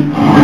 Oh.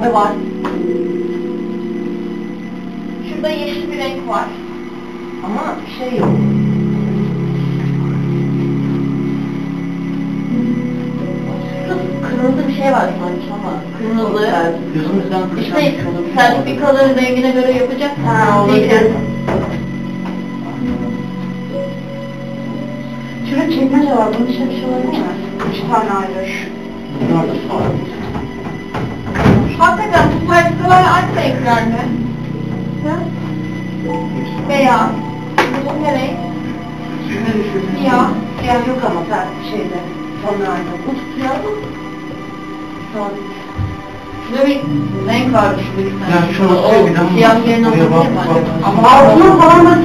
adı var. Şurada yeşil bir renk var. Ama şey yok. Kırmızı bir şey var sanki ama. Kırmızı. Evet. Gözümüzden kırışan işte, şey sertifikaların rengine göre yapacak. Ha, olabilir. Şurada çekmece var. Bunun içinde bir şey olabilir mi? Üç tane ayrı. Varsa ekranı. Beyaz. Bu ne renk? Siyah. Siyah yok ama ben şeyde. Tonlarda. Bu siyah mı? Sabit. Şurada bir renk var şurada bir tane. Ya şunu sevdim. Siyah yerine olabilir mi? Ama altına falan mı?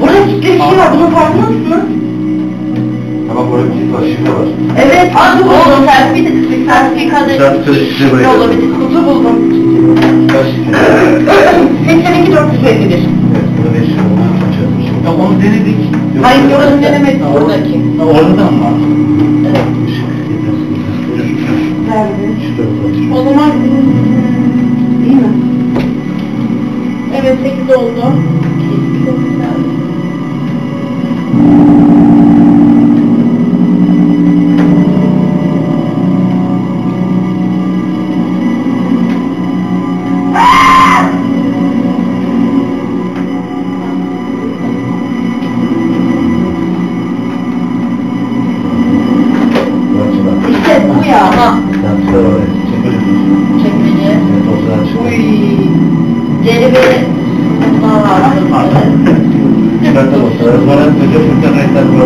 Burada kitle şey var. Bunun farkında mısınız? laboratuvar arşivi var. Evet, az buldum. Tespit edildik. Tespit kadar ne olabilir? Kutu buldum. Seçenek 451. Evet, bunu 5 onu denedik. Hayır, orası denemedik buradaki. Oradan mı? Evet. O zaman değil mi? Evet, 8 oldu.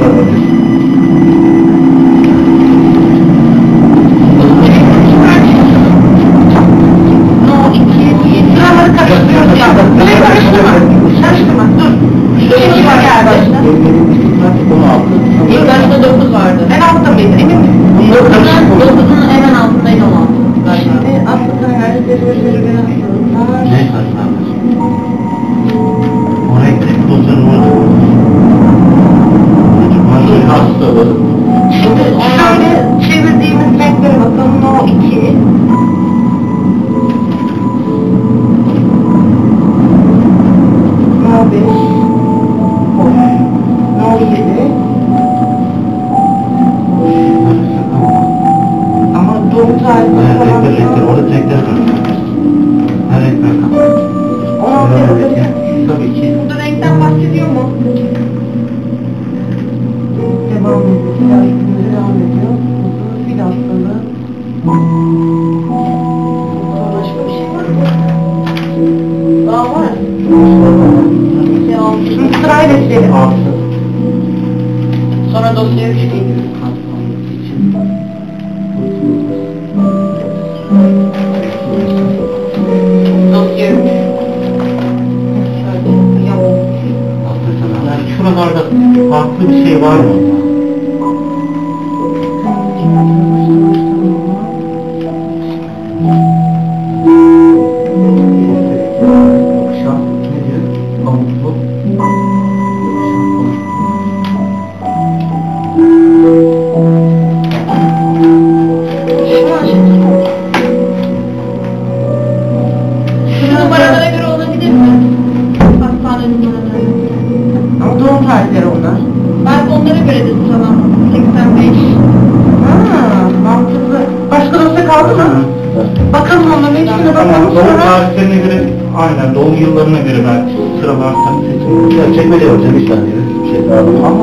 Thank you.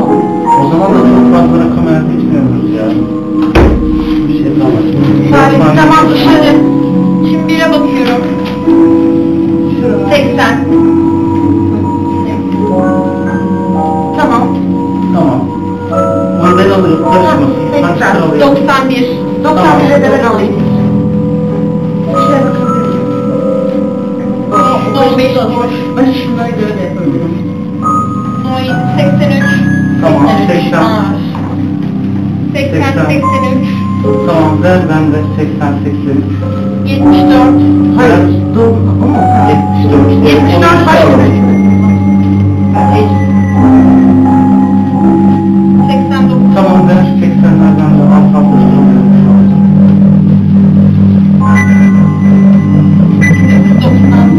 O zaman da çok fazla rakam elde etmiyoruz ya. Bir şey kalmaz. Salim tamam dışarı. Şimdi bire bakıyorum. 80. Tamam. Tamam. Onu ben alırım. Karışmasın. 80. 91. 91'e tamam. de ben alayım. Şöyle bakın. Oh, 95 boş. Ben şunları göre de yapabilirim. 87, Tamam 80. 80 80. 83. Tamam ver ben de 80 83. 74. Hayır, doğum ama o 74. 74 başka bir şey. 89. Tamam ver 80'lerden de al kaplaştırıyorum şu an. 90.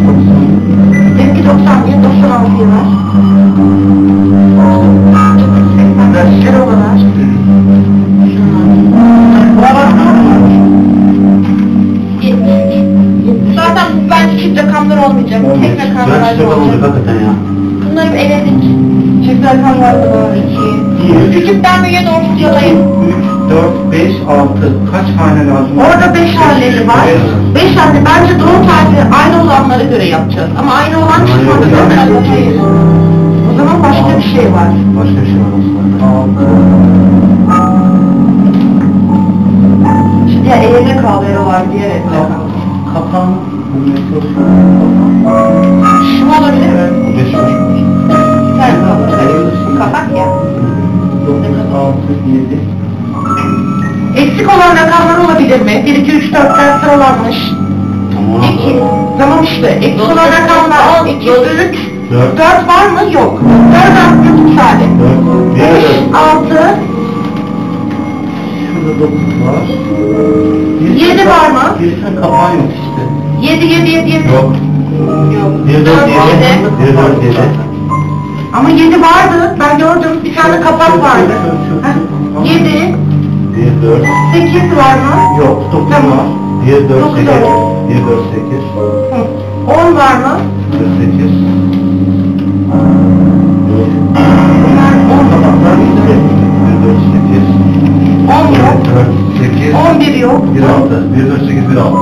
Benimki 91, 96'yı var. Ver. 70. Zaten bu bence çift rakamlar olmayacak. Tek rakamlar olacak hakikaten ya. Bunları bir eledik. Çift rakamlar da var. 2. Küçükten büyüğe doğru sıralayın. 3, 4, 5, 6. Kaç hane lazım? Orada 5 haneli var. 5 hane bence doğum tarihi aynı olanlara göre yapacağız. Ama aynı olan çıkmadı? Hayır. O zaman başka bir şey var. Başka bir şey var aslında. Şimdi ya eline kalıyor var diğer eline kalıyor. Kapağını bulmaya çalışıyorum. Şu olabilir mi? Bu meşhur. Sen Kapak ya. 9, 6, 7. Eksik olan rakamlar olabilir mi? 1, 2, 3, 4 ders sıralanmış. Tamam. 2. Tamam işte. Eksik olan rakamlar 2, 3, 4, 4 var mı? Yok. 4 attım bir tane. 4, 5, bir 6, Şurada 9 var. Yedi var mı? Birisinin kapağı yok işte. 7, 7, 7, 7. Yok. Yok. 1, 4, 7. Dört vardı. 1, 4, 7. Ama 7 vardı. Ben gördüm. Bir tane kapak vardı. 7, 1, 4. 8 var mı? Yok, 9 Tamam. var. 1, 4, Dokuz 8. var. 1, 4, 8. Hı. 10 var mı? 1, 8. 4, 8. 11 yok. 1, 6. 1, 4, 8, 1, 6.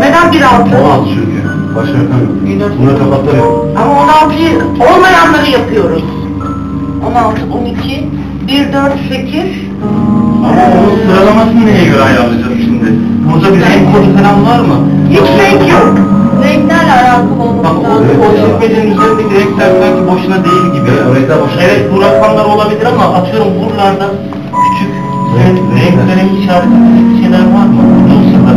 Neden 1, 6? 16 çünkü. Başka rakam yok. Buna kapaklar yok. Ama 16'yı olmayanları yapıyoruz. 16, 12, 1, 4, 8. Ama onun sıralamasını neye göre ayarlayacağız şimdi? Burada bir renk kodu falan var mı? Hiç renk yok. Renklerle alakalı Bak olması o, lazım. o çizmecenin üzerindeki renkler sanki boşuna değil gibi. da boşuna. Evet bu rakamlar olabilir ama atıyorum buralarda küçük renk, renklerin işaret edildiği şeyler var mı? Dosyalar.